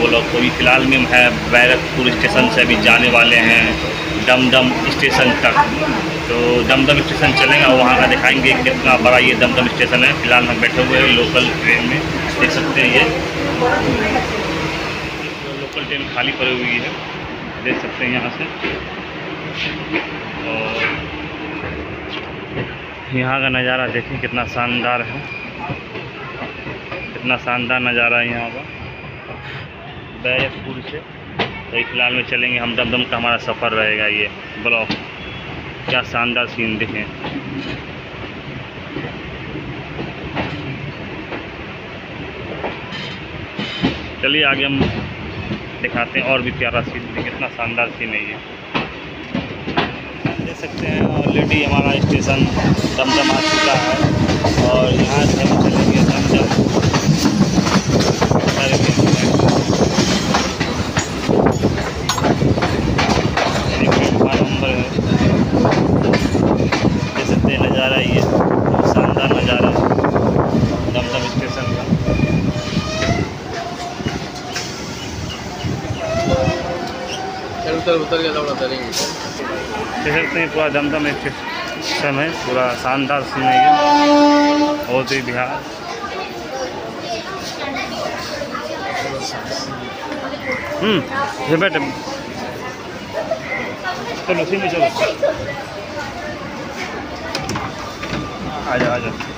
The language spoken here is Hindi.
न्यू ब्लॉग तो फ़िलहाल में है, बैरकपुर स्टेशन से अभी जाने वाले हैं, दमदम स्टेशन तक। तो दमदम स्टेशन चलेंगे, और वहाँ का दिखाएँगे कितना बड़ा ये दमदम स्टेशन है। फ़िलहाल हम बैठे हुए हैं लोकल ट्रेन में, देख सकते हैं ये। लोकल ट्रेन खाली पड़ी हुई है, देख सकते हैं यहाँ से। और यहाँ का नज़ारा देखें कितना शानदार है। कितना शानदार नज़ारा है यहाँ का। बैरकपुर से? तो फ़िलहाल में चलेंगे, हम दमदम का हमारा सफ़र रहेगा ये ब्लॉक। क्या शानदार सीन देखें। चलिए आगे हम दिखाते हैं और भी प्यारा सीन कितना शानदार सीन है ये। देख सकते हैं ऑलरेडी हमारा स्टेशन दमदम आ चुका है और यहाँ से हम चलेंगे दमदम नंबर है देख सकते हैं नज़ारा ये बहुत शानदार नज़ारा है दमदम स्टेशन का चल उतर उतर के थोड़ा चलेंगे पूरा दमदम स्टेशन है पूरा शानदार सीन है बहुत ही बिहार। हम्म बैठे। चलो में चलो। आ जाओ आ जाओ